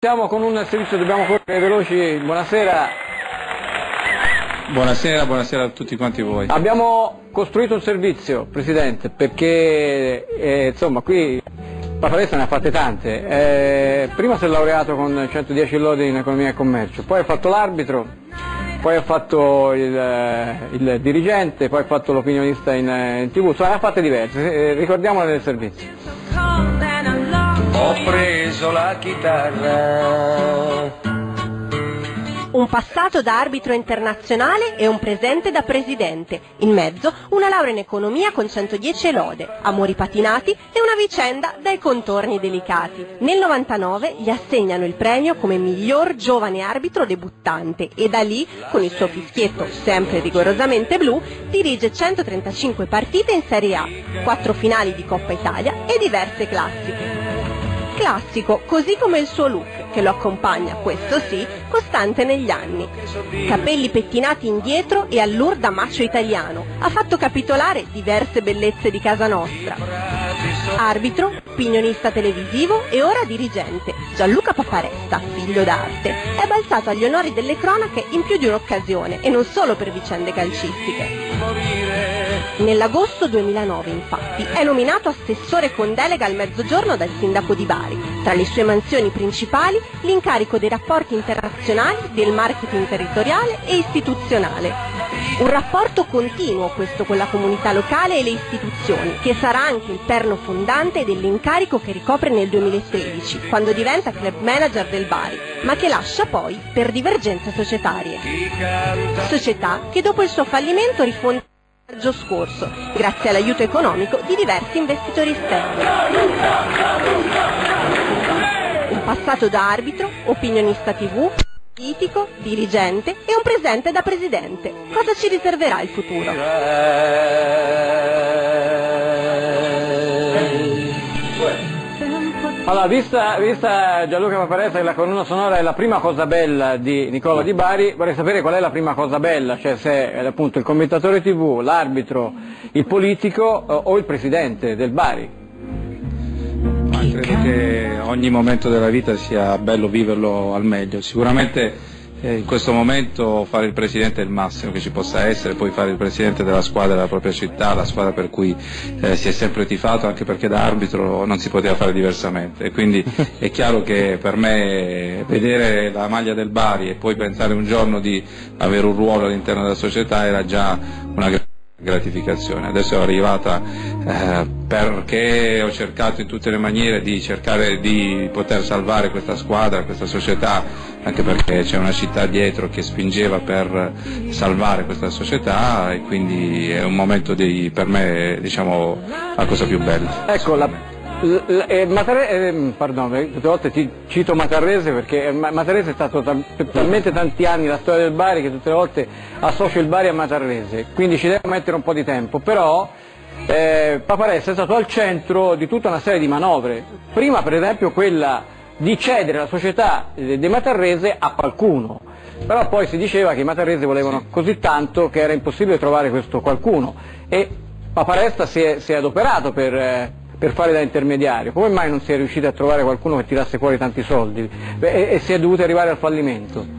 Siamo con un servizio, dobbiamo correre veloci. Buonasera. Buonasera, buonasera a tutti quanti voi. Abbiamo costruito un servizio, Presidente, perché eh, insomma qui Paparessa ne ha fatte tante. Eh, prima si è laureato con 110 lodi in economia e commercio, poi ha fatto l'arbitro, poi ha fatto il, eh, il dirigente, poi ha fatto l'opinionista in, eh, in tv, insomma ne ha fatte diverse, eh, ricordiamole nel servizio. Ho preso la chitarra. Un passato da arbitro internazionale e un presente da presidente. In mezzo una laurea in economia con 110 lode, amori patinati e una vicenda dai contorni delicati. Nel 99 gli assegnano il premio come miglior giovane arbitro debuttante e da lì, con il suo fischietto sempre rigorosamente blu, dirige 135 partite in Serie A, 4 finali di Coppa Italia e diverse classiche classico, così come il suo look, che lo accompagna, questo sì, costante negli anni. Capelli pettinati indietro e all'ur da macio italiano, ha fatto capitolare diverse bellezze di casa nostra. Arbitro, opinionista televisivo e ora dirigente, Gianluca Paparesta, figlio d'arte, è balzato agli onori delle cronache in più di un'occasione e non solo per vicende calcistiche. Nell'agosto 2009, infatti, è nominato assessore con delega al mezzogiorno dal sindaco di Bari. Tra le sue mansioni principali, l'incarico dei rapporti internazionali, del marketing territoriale e istituzionale. Un rapporto continuo questo con la comunità locale e le istituzioni, che sarà anche il perno fondante dell'incarico che ricopre nel 2013, quando diventa club manager del Bari, ma che lascia poi per divergenze societarie. Società che dopo il suo fallimento rifonda maggio scorso, grazie all'aiuto economico di diversi investitori esterni. Un passato da arbitro, opinionista tv, politico, dirigente e un presente da presidente. Cosa ci riserverà il futuro? Allora, vista, vista Gianluca Paparessa che la colonna sonora è la prima cosa bella di Nicola Di Bari, vorrei sapere qual è la prima cosa bella, cioè se è appunto il commentatore tv, l'arbitro, il politico eh, o il presidente del Bari. Ma credo che ogni momento della vita sia bello viverlo al meglio. Sicuramente eh, in questo momento fare il presidente è il massimo che ci possa essere, poi fare il presidente della squadra della propria città, la squadra per cui eh, si è sempre tifato, anche perché da arbitro non si poteva fare diversamente. E quindi è chiaro che per me vedere la maglia del Bari e poi pensare un giorno di avere un ruolo all'interno della società era già una grande gratificazione. Adesso è arrivata eh, perché ho cercato in tutte le maniere di cercare di poter salvare questa squadra, questa società, anche perché c'è una città dietro che spingeva per salvare questa società e quindi è un momento di, per me diciamo, la cosa più bella. Ecco, eh, Matare- eh, pardon, eh, tutte volte ti cito Matarrese perché eh, Ma- Matarrese è stato tal- per talmente tanti anni la storia del Bari che tutte le volte associo il Bari a Matarrese, quindi ci devo mettere un po' di tempo, però eh, Paparessa è stato al centro di tutta una serie di manovre, prima per esempio quella di cedere la società eh, di Matarrese a qualcuno, però poi si diceva che i Matarrese volevano così tanto che era impossibile trovare questo qualcuno. E Paparesta si è, si è adoperato per, eh, per fare da intermediario, come mai non si è riuscito a trovare qualcuno che tirasse fuori tanti soldi Beh, e, e si è dovuto arrivare al fallimento?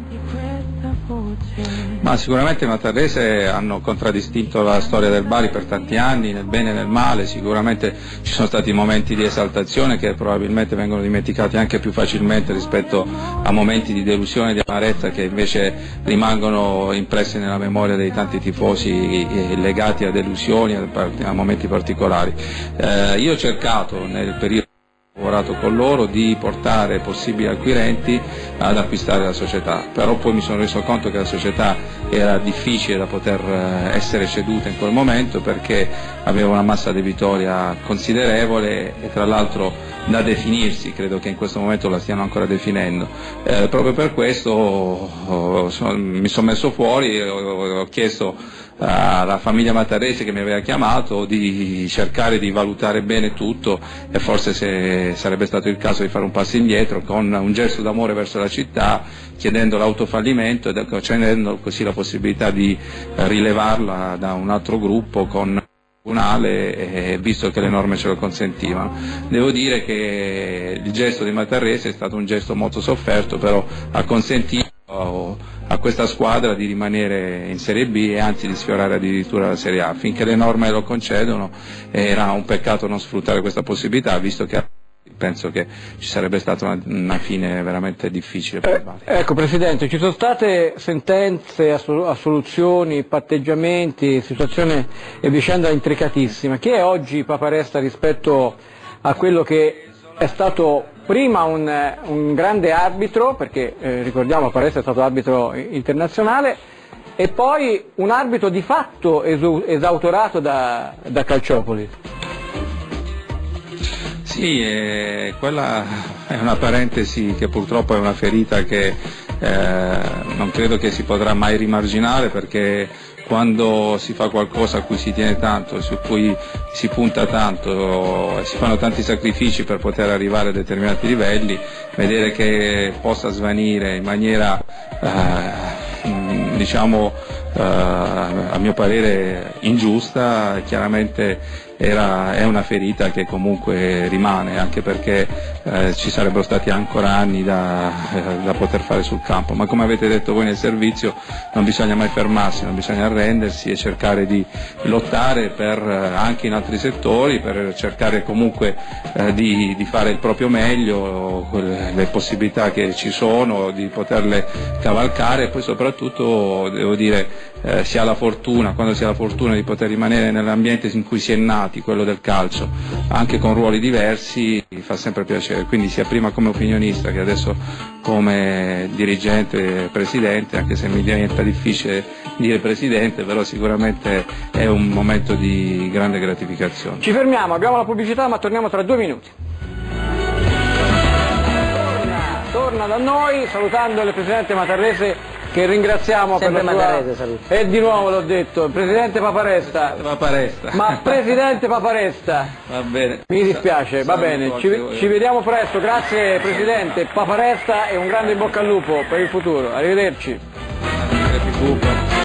Ma sicuramente i Matarrese hanno contraddistinto la storia del Bari per tanti anni, nel bene e nel male, sicuramente ci sono stati momenti di esaltazione che probabilmente vengono dimenticati anche più facilmente rispetto a momenti di delusione e di amarezza che invece rimangono impressi nella memoria dei tanti tifosi eh, legati a delusioni, a, a momenti particolari. Eh, io ho cercato nel periodo lavorato con loro di portare possibili acquirenti ad acquistare la società, però poi mi sono reso conto che la società era difficile da poter eh, essere ceduta in quel momento perché aveva una massa debitoria considerevole e tra l'altro da definirsi, credo che in questo momento la stiano ancora definendo. Eh, proprio per questo oh, so- mi sono messo fuori e ho, ho chiesto alla famiglia Matarese che mi aveva chiamato di cercare di valutare bene tutto e forse se sarebbe stato il caso di fare un passo indietro con un gesto d'amore verso la città chiedendo l'autofallimento e concedendo così la possibilità di rilevarla da un altro gruppo con tribunale, eh, visto che le norme ce lo consentivano. Devo dire che il gesto di Matarrese è stato un gesto molto sofferto, però ha consentito a questa squadra di rimanere in Serie B e anzi di sfiorare addirittura la Serie A. Finché le norme lo concedono era un peccato non sfruttare questa possibilità, visto che penso che ci sarebbe stata una, una fine veramente difficile per eh, Ecco Presidente, ci sono state sentenze, assoluzioni, patteggiamenti, situazione e vicenda intricatissima. Chi è oggi Paparesta rispetto a quello che è stato prima un, un grande arbitro, perché eh, ricordiamo Paparesta è stato arbitro internazionale, e poi un arbitro di fatto esautorato da, da Calciopoli? Sì, eh, quella è una parentesi che purtroppo è una ferita che eh, non credo che si potrà mai rimarginare perché quando si fa qualcosa a cui si tiene tanto, su cui si punta tanto, si fanno tanti sacrifici per poter arrivare a determinati livelli, vedere che possa svanire in maniera eh, diciamo eh, a mio parere ingiusta, chiaramente era, è una ferita che comunque rimane, anche perché eh, ci sarebbero stati ancora anni da, eh, da, poter fare sul campo, ma come avete detto voi nel servizio non bisogna mai fermarsi, non bisogna arrendersi e cercare di lottare per, eh, anche in altri settori, per cercare comunque eh, di, di, fare il proprio meglio, le possibilità che ci sono, di poterle cavalcare e poi soprattutto devo dire eh, si ha la fortuna, quando si ha la fortuna di poter rimanere nell'ambiente in cui si è nati, quello del calcio, anche con ruoli diversi, mi fa sempre piacere, quindi sia prima come opinionista che adesso come dirigente presidente, anche se mi diventa difficile dire presidente, però sicuramente è un momento di grande gratificazione. Ci fermiamo, abbiamo la pubblicità ma torniamo tra due minuti. Torna, torna da noi salutando il Presidente Matarrese che ringraziamo Sempre per la sua... Saluto. E di nuovo l'ho detto, Presidente Paparesta. Paparesta. Ma Presidente Paparesta. Va bene. Mi dispiace, va bene. Ci, ci, vediamo presto, grazie Presidente Paparesta e un grande in bocca al lupo per il futuro. Arrivederci.